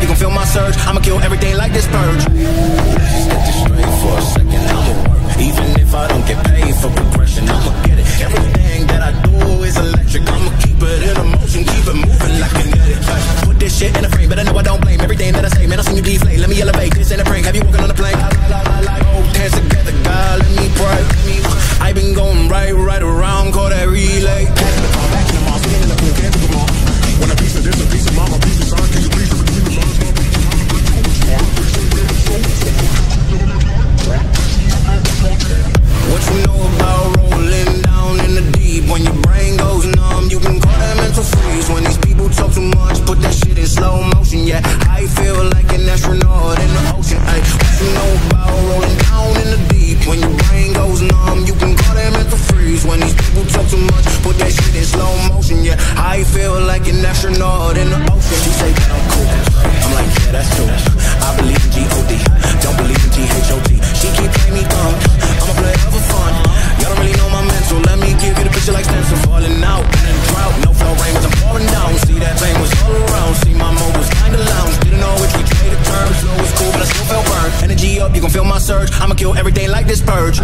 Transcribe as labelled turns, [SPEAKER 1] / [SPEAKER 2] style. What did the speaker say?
[SPEAKER 1] You gon' feel my surge. I'ma kill everything like this purge. Let's get this straight for a second. I'ma work. Even if I don't get paid for progression, I'ma get it. Everything that I do is electric. I'ma keep it in motion, keep it moving like an edit. Put this shit in a frame, but I know I don't blame everything that I say. Man, I seen you deflate. Let me elevate. This ain't a prank. Have you walking on a plane? Oh, dance together, God, let me pray. I've been going right, right around. Slow motion, yeah. I feel like an astronaut in the ocean. She say that I'm cool. I'm like, yeah, that's true. I believe in G-O-D. Don't believe in T-H-O-T. She keep playing me dumb. I'm a player for fun. Y'all don't really know my mental. Let me give you the picture like stencil. Falling out in a drought. No flow rain, but I'm pouring down. See that pain was all around. See my mode was kinda lounge. Didn't know which which way to turn. Flow was cool, but I still felt burned. Energy up, you can feel my surge. I'ma kill everything like this purge.